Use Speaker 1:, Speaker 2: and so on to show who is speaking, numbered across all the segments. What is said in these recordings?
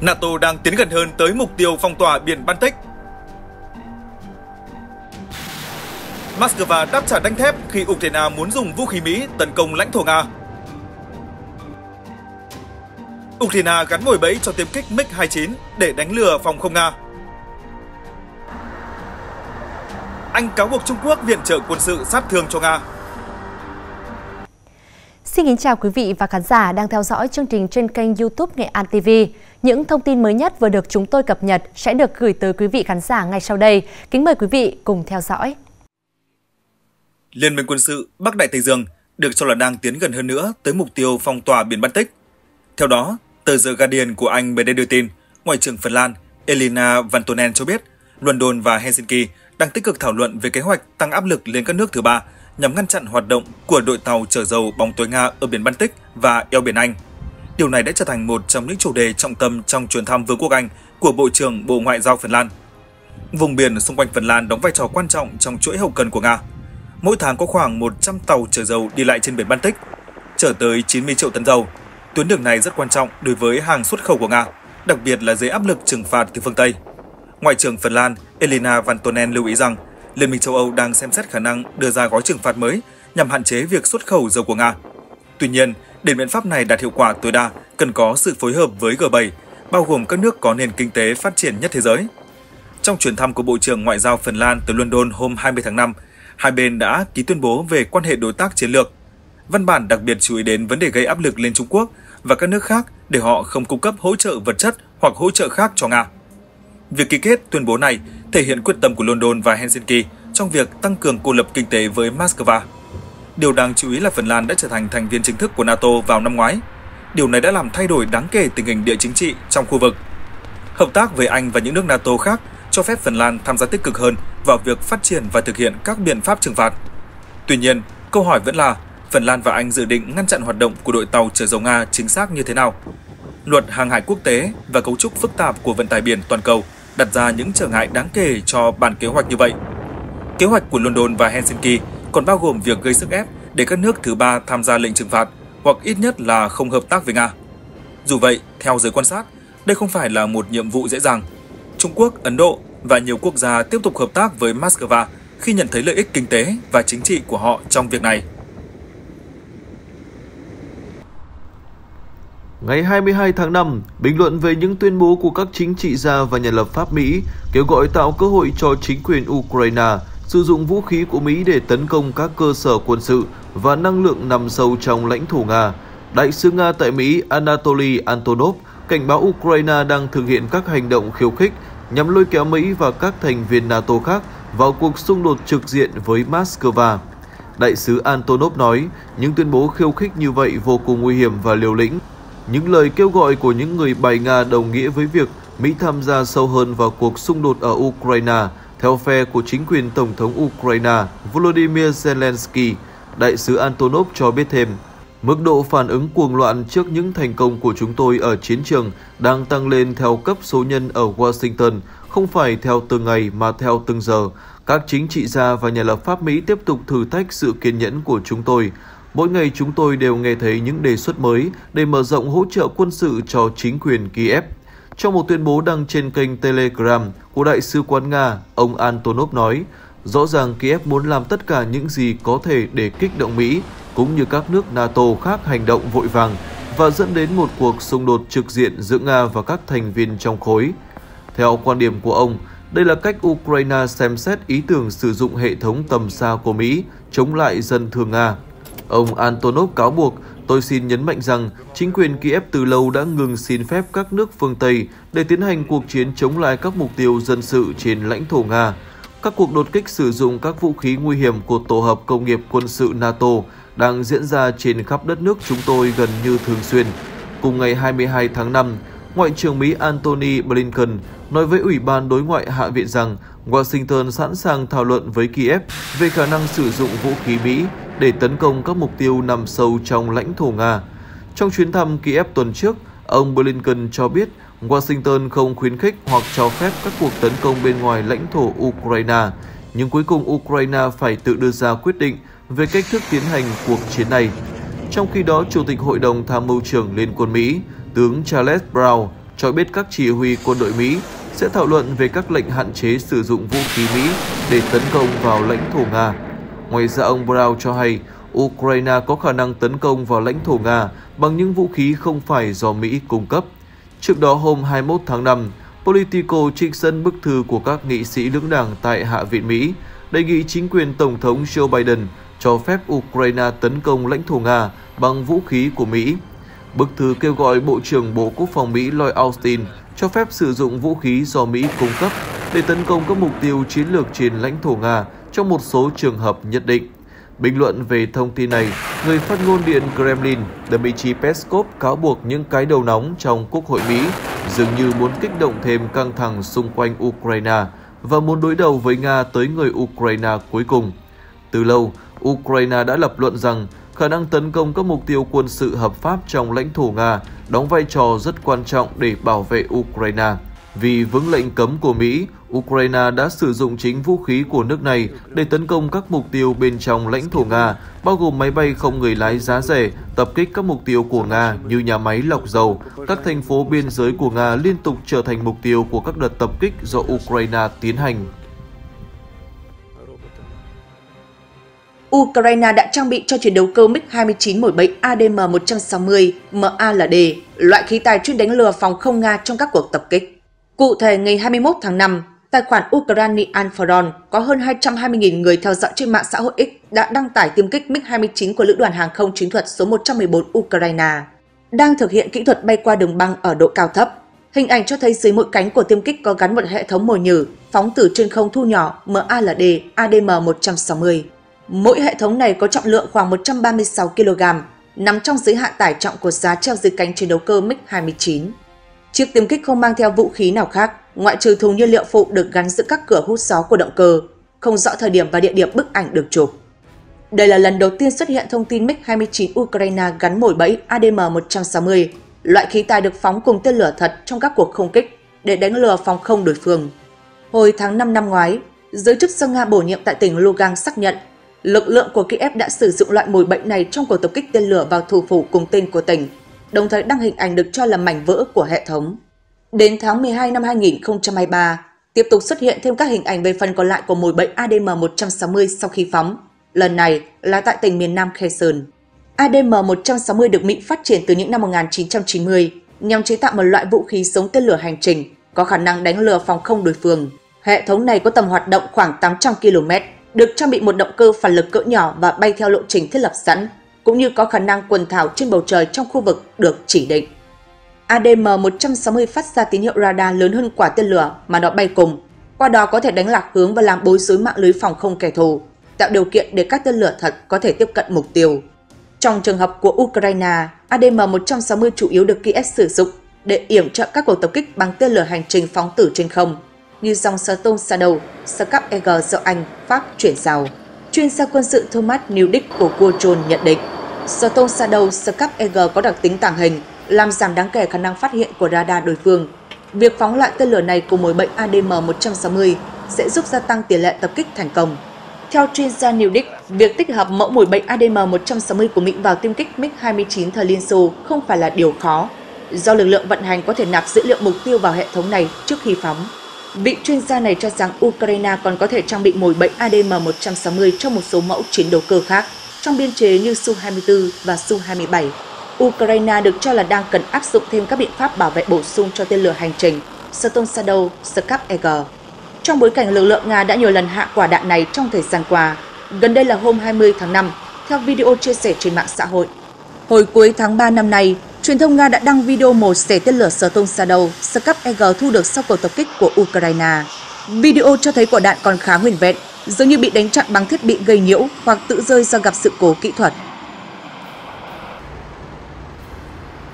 Speaker 1: NATO đang tiến gần hơn tới mục tiêu phong tỏa biển Baltic. Moscow đáp trả đánh thép khi Ukraine muốn dùng vũ khí Mỹ tấn công lãnh thổ Nga. Ukraine gắn mồi bẫy cho tiêm kích MiG-29 để đánh lừa phòng không Nga. Anh cáo buộc Trung Quốc viện trợ quân sự sát thương cho Nga.
Speaker 2: Xin kính chào quý vị và khán giả đang theo dõi chương trình trên kênh YouTube Nghệ An TV. Những thông tin mới nhất vừa được chúng tôi cập nhật sẽ được gửi tới quý vị khán giả ngay sau đây. Kính mời quý vị cùng theo dõi.
Speaker 1: Liên minh quân sự Bắc Đại Tây Dương được cho là đang tiến gần hơn nữa tới mục tiêu phong tỏa biển Baltic. Theo đó, tờ The Guardian của Anh mới đây đưa tin, Ngoại trưởng Phần Lan Elina Vantonen cho biết London và Helsinki đang tích cực thảo luận về kế hoạch tăng áp lực lên các nước thứ ba nhằm ngăn chặn hoạt động của đội tàu chở dầu bóng tối Nga ở biển Baltic và eo biển Anh. Điều này đã trở thành một trong những chủ đề trọng tâm trong chuyến thăm Vương quốc Anh của Bộ trưởng Bộ Ngoại giao Phần Lan. Vùng biển xung quanh Phần Lan đóng vai trò quan trọng trong chuỗi hậu cần của Nga. Mỗi tháng có khoảng 100 tàu chở dầu đi lại trên biển Baltic, chở tới 90 triệu tấn dầu. Tuyến đường này rất quan trọng đối với hàng xuất khẩu của Nga, đặc biệt là dưới áp lực trừng phạt từ phương Tây. Ngoại trưởng Phần Lan Elina Vantonen lưu ý rằng Liên minh châu Âu đang xem xét khả năng đưa ra gói trừng phạt mới nhằm hạn chế việc xuất khẩu dầu của Nga. Tuy nhiên, để biện pháp này đạt hiệu quả tối đa, cần có sự phối hợp với G7, bao gồm các nước có nền kinh tế phát triển nhất thế giới. Trong chuyến thăm của Bộ trưởng Ngoại giao Phần Lan tới London hôm 20 tháng 5, hai bên đã ký tuyên bố về quan hệ đối tác chiến lược. Văn bản đặc biệt chú ý đến vấn đề gây áp lực lên Trung Quốc và các nước khác để họ không cung cấp hỗ trợ vật chất hoặc hỗ trợ khác cho Nga. Việc ký kết tuyên bố này thể hiện quyết tâm của London và Helsinki trong việc tăng cường cô lập kinh tế với Moscow. Điều đáng chú ý là Phần Lan đã trở thành thành viên chính thức của NATO vào năm ngoái. Điều này đã làm thay đổi đáng kể tình hình địa chính trị trong khu vực. Hợp tác với Anh và những nước NATO khác cho phép Phần Lan tham gia tích cực hơn vào việc phát triển và thực hiện các biện pháp trừng phạt. Tuy nhiên, câu hỏi vẫn là Phần Lan và Anh dự định ngăn chặn hoạt động của đội tàu chở dầu Nga chính xác như thế nào? Luật hàng hải quốc tế và cấu trúc phức tạp của vận tải biển toàn cầu đặt ra những trở ngại đáng kể cho bản kế hoạch như vậy. Kế hoạch của London và Helsinki còn bao gồm việc gây sức ép để các nước thứ ba tham gia lệnh trừng phạt hoặc ít nhất là không hợp tác với Nga. Dù vậy, theo giới quan sát, đây không phải là một nhiệm vụ dễ dàng. Trung Quốc, Ấn Độ và nhiều quốc gia tiếp tục hợp tác với Moscow khi nhận thấy lợi ích kinh tế và chính trị của họ trong việc này.
Speaker 3: Ngày 22 tháng 5, bình luận về những tuyên bố của các chính trị gia và nhà lập pháp Mỹ kêu gọi tạo cơ hội cho chính quyền Ukraine sử dụng vũ khí của Mỹ để tấn công các cơ sở quân sự và năng lượng nằm sâu trong lãnh thổ Nga. Đại sứ Nga tại Mỹ Anatoly Antonov cảnh báo Ukraine đang thực hiện các hành động khiêu khích nhằm lôi kéo Mỹ và các thành viên NATO khác vào cuộc xung đột trực diện với Moscow. Đại sứ Antonov nói, những tuyên bố khiêu khích như vậy vô cùng nguy hiểm và liều lĩnh những lời kêu gọi của những người bài Nga đồng nghĩa với việc Mỹ tham gia sâu hơn vào cuộc xung đột ở Ukraine, theo phe của chính quyền Tổng thống Ukraine Volodymyr Zelensky. Đại sứ Antonov cho biết thêm, mức độ phản ứng cuồng loạn trước những thành công của chúng tôi ở chiến trường đang tăng lên theo cấp số nhân ở Washington, không phải theo từng ngày mà theo từng giờ. Các chính trị gia và nhà lập pháp Mỹ tiếp tục thử thách sự kiên nhẫn của chúng tôi. Mỗi ngày chúng tôi đều nghe thấy những đề xuất mới để mở rộng hỗ trợ quân sự cho chính quyền Kiev. Trong một tuyên bố đăng trên kênh Telegram của Đại sứ quán Nga, ông Antonov nói, rõ ràng Kiev muốn làm tất cả những gì có thể để kích động Mỹ, cũng như các nước NATO khác hành động vội vàng và dẫn đến một cuộc xung đột trực diện giữa Nga và các thành viên trong khối. Theo quan điểm của ông, đây là cách Ukraine xem xét ý tưởng sử dụng hệ thống tầm xa của Mỹ chống lại dân thường Nga. Ông Antonov cáo buộc, tôi xin nhấn mạnh rằng chính quyền Kiev từ lâu đã ngừng xin phép các nước phương Tây để tiến hành cuộc chiến chống lại các mục tiêu dân sự trên lãnh thổ Nga. Các cuộc đột kích sử dụng các vũ khí nguy hiểm của Tổ hợp Công nghiệp Quân sự NATO đang diễn ra trên khắp đất nước chúng tôi gần như thường xuyên. Cùng ngày 22 tháng 5, Ngoại trưởng Mỹ Antony Blinken nói với Ủy ban Đối ngoại Hạ viện rằng Washington sẵn sàng thảo luận với Kiev về khả năng sử dụng vũ khí Mỹ để tấn công các mục tiêu nằm sâu trong lãnh thổ Nga. Trong chuyến thăm Kiev tuần trước, ông Blinken cho biết Washington không khuyến khích hoặc cho phép các cuộc tấn công bên ngoài lãnh thổ Ukraine, nhưng cuối cùng Ukraine phải tự đưa ra quyết định về cách thức tiến hành cuộc chiến này. Trong khi đó, Chủ tịch Hội đồng Tham mưu trưởng Liên quân Mỹ, tướng Charles Brown cho biết các chỉ huy quân đội Mỹ sẽ thảo luận về các lệnh hạn chế sử dụng vũ khí Mỹ để tấn công vào lãnh thổ Nga. Ngoài ra ông Brown cho hay Ukraine có khả năng tấn công vào lãnh thổ Nga bằng những vũ khí không phải do Mỹ cung cấp. Trước đó hôm 21 tháng 5, Politico trích dẫn bức thư của các nghị sĩ lưỡng đảng tại Hạ viện Mỹ đề nghị chính quyền Tổng thống Joe Biden cho phép Ukraine tấn công lãnh thổ Nga bằng vũ khí của Mỹ. Bức thư kêu gọi Bộ trưởng Bộ Quốc phòng Mỹ Lloyd Austin cho phép sử dụng vũ khí do Mỹ cung cấp để tấn công các mục tiêu chiến lược trên lãnh thổ Nga trong một số trường hợp nhất định. Bình luận về thông tin này, người phát ngôn điện Kremlin Dmitry Peskov cáo buộc những cái đầu nóng trong Quốc hội Mỹ dường như muốn kích động thêm căng thẳng xung quanh Ukraine và muốn đối đầu với Nga tới người Ukraine cuối cùng. Từ lâu, Ukraine đã lập luận rằng khả năng tấn công các mục tiêu quân sự hợp pháp trong lãnh thổ Nga đóng vai trò rất quan trọng để bảo vệ Ukraine. Vì vướng lệnh cấm của Mỹ, Ukraine đã sử dụng chính vũ khí của nước này để tấn công các mục tiêu bên trong lãnh thổ Nga, bao gồm máy bay không người lái giá rẻ, tập kích các mục tiêu của Nga như nhà máy lọc dầu. Các thành phố biên giới của Nga liên tục trở thành mục tiêu của các đợt tập kích do Ukraine tiến hành.
Speaker 4: Ukraine đã trang bị cho chiến đấu cơ MiG-29 mỗi bẫy ADM-160 MALD, loại khí tài chuyên đánh lừa phòng không Nga trong các cuộc tập kích. Cụ thể, ngày 21 tháng 5, tài khoản Ukrainian Front có hơn 220.000 người theo dõi trên mạng xã hội X đã đăng tải tiêm kích MiG-29 của Lữ đoàn Hàng không chiến thuật số 114 Ukraine, đang thực hiện kỹ thuật bay qua đường băng ở độ cao thấp. Hình ảnh cho thấy dưới mỗi cánh của tiêm kích có gắn một hệ thống mồi nhử, phóng từ trên không thu nhỏ MALD ADM-160. Mỗi hệ thống này có trọng lượng khoảng 136 kg, nằm trong giới hạn tải trọng của giá treo dưới cánh chiến đấu cơ MiG-29. Chiếc tiêm kích không mang theo vũ khí nào khác, ngoại trừ thùng nhiên liệu phụ được gắn giữa các cửa hút gió của động cơ, không rõ thời điểm và địa điểm bức ảnh được chụp. Đây là lần đầu tiên xuất hiện thông tin MiG-29 Ukraine gắn mồi bẫy ADM-160, loại khí tài được phóng cùng tên lửa thật trong các cuộc không kích để đánh lừa phòng không đối phương. Hồi tháng 5 năm ngoái, giới chức do Nga bổ nhiệm tại tỉnh Lugansk xác nhận lực lượng của Kiev đã sử dụng loại mồi bệnh này trong cuộc tập kích tên lửa vào thủ phủ cùng tên của tỉnh, đồng thời đăng hình ảnh được cho là mảnh vỡ của hệ thống. Đến tháng 12 năm 2023, tiếp tục xuất hiện thêm các hình ảnh về phần còn lại của mồi bệnh ADM-160 sau khi phóng. Lần này là tại tỉnh miền Nam Kherson. ADM-160 được Mỹ phát triển từ những năm 1990 nhằm chế tạo một loại vũ khí sống tên lửa hành trình có khả năng đánh lừa phòng không đối phương. Hệ thống này có tầm hoạt động khoảng 800 km, được trang bị một động cơ phản lực cỡ nhỏ và bay theo lộ trình thiết lập sẵn, cũng như có khả năng quần thảo trên bầu trời trong khu vực được chỉ định. ADM-160 phát ra tín hiệu radar lớn hơn quả tên lửa mà nó bay cùng, qua đó có thể đánh lạc hướng và làm bối rối mạng lưới phòng không kẻ thù, tạo điều kiện để các tên lửa thật có thể tiếp cận mục tiêu. Trong trường hợp của Ukraine, ADM-160 chủ yếu được Kiev sử dụng để yểm trợ các cuộc tập kích bằng tên lửa hành trình phóng tử trên không, như dòng xe tôsa đầu xe cắp eg do Anh, Pháp chuyển giao. Chuyên gia quân sự Thomas Newdick của Quotron nhận định, xe tôsa đầu xe cắp eg có đặc tính tàng hình, làm giảm đáng kể khả năng phát hiện của radar đối phương. Việc phóng loại tên lửa này của mối bệnh ADM-160 sẽ giúp gia tăng tỷ lệ tập kích thành công. Theo chuyên gia Newdick, việc tích hợp mẫu mũi bệnh ADM-160 của Mỹ vào tiêm kích MiG-29 thời Liên Xô không phải là điều khó, do lực lượng vận hành có thể nạp dữ liệu mục tiêu vào hệ thống này trước khi phóng. Vị chuyên gia này cho rằng Ukraine còn có thể trang bị mồi bệnh ADM-160 cho một số mẫu chiến đấu cơ khác, trong biên chế như Su-24 và Su-27. Ukraine được cho là đang cần áp dụng thêm các biện pháp bảo vệ bổ sung cho tên lửa hành trình Storm Shadow, Skap EG. Trong bối cảnh lực lượng Nga đã nhiều lần hạ quả đạn này trong thời gian qua, gần đây là hôm 20 tháng 5, theo video chia sẻ trên mạng xã hội. Hồi cuối tháng 3 năm nay, Truyền thông Nga đã đăng video một xẻ tên lửa Storm Shadow Scap Eagle thu được sau cuộc tập kích của Ukraine. Video cho thấy quả đạn còn khá nguyên vẹn, dường như bị đánh chặn bằng thiết bị gây nhiễu hoặc tự rơi do gặp sự cố kỹ thuật.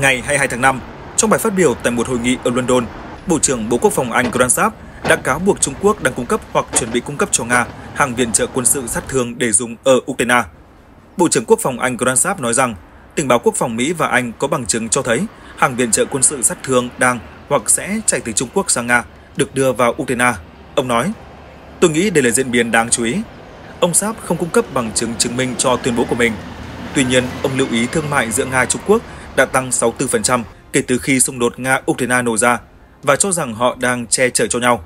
Speaker 1: Ngày 22 tháng 5, trong bài phát biểu tại một hội nghị ở London, Bộ trưởng Bộ Quốc phòng Anh Grant đã cáo buộc Trung Quốc đang cung cấp hoặc chuẩn bị cung cấp cho Nga hàng viện trợ quân sự sát thương để dùng ở Ukraine. Bộ trưởng Quốc phòng Anh Grant nói rằng tình báo quốc phòng Mỹ và Anh có bằng chứng cho thấy hàng viện trợ quân sự sát thương đang hoặc sẽ chạy từ Trung Quốc sang Nga được đưa vào Ukraine. Ông nói, tôi nghĩ đây là diễn biến đáng chú ý. Ông Sáp không cung cấp bằng chứng chứng minh cho tuyên bố của mình. Tuy nhiên, ông lưu ý thương mại giữa Nga Trung Quốc đã tăng 64% kể từ khi xung đột Nga-Ukraine nổ ra và cho rằng họ đang che chở cho nhau.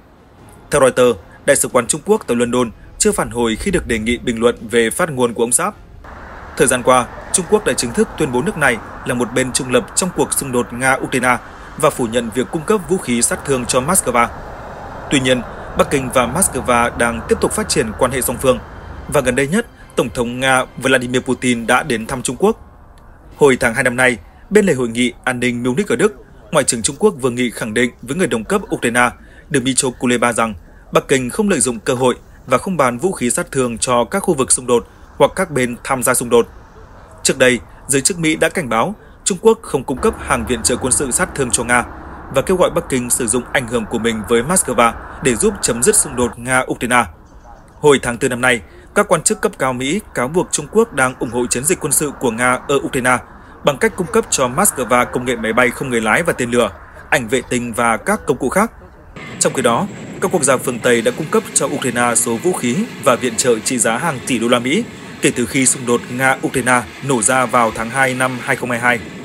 Speaker 1: Theo Reuters, Đại sứ quán Trung Quốc tại London chưa phản hồi khi được đề nghị bình luận về phát ngôn của ông Sáp. Thời gian qua, Trung Quốc đã chính thức tuyên bố nước này là một bên trung lập trong cuộc xung đột Nga-Ukraine và phủ nhận việc cung cấp vũ khí sát thương cho Moscow. Tuy nhiên, Bắc Kinh và Moscow đang tiếp tục phát triển quan hệ song phương và gần đây nhất, Tổng thống Nga Vladimir Putin đã đến thăm Trung Quốc. Hồi tháng 2 năm nay, bên lề hội nghị an ninh Munich ở Đức, Ngoại trưởng Trung Quốc Vương Nghị khẳng định với người đồng cấp Ukraine Dmytro Kuleba rằng Bắc Kinh không lợi dụng cơ hội và không bán vũ khí sát thương cho các khu vực xung đột hoặc các bên tham gia xung đột. Trước đây, giới chức Mỹ đã cảnh báo Trung Quốc không cung cấp hàng viện trợ quân sự sát thương cho Nga và kêu gọi Bắc Kinh sử dụng ảnh hưởng của mình với Moscow để giúp chấm dứt xung đột Nga-Ukraine. Hồi tháng 4 năm nay, các quan chức cấp cao Mỹ cáo buộc Trung Quốc đang ủng hộ chiến dịch quân sự của Nga ở Ukraine bằng cách cung cấp cho Moscow công nghệ máy bay không người lái và tên lửa, ảnh vệ tinh và các công cụ khác. Trong khi đó, các quốc gia phương Tây đã cung cấp cho Ukraine số vũ khí và viện trợ trị giá hàng tỷ đô la Mỹ kể từ khi xung đột Nga-Ukraine nổ ra vào tháng 2 năm 2022.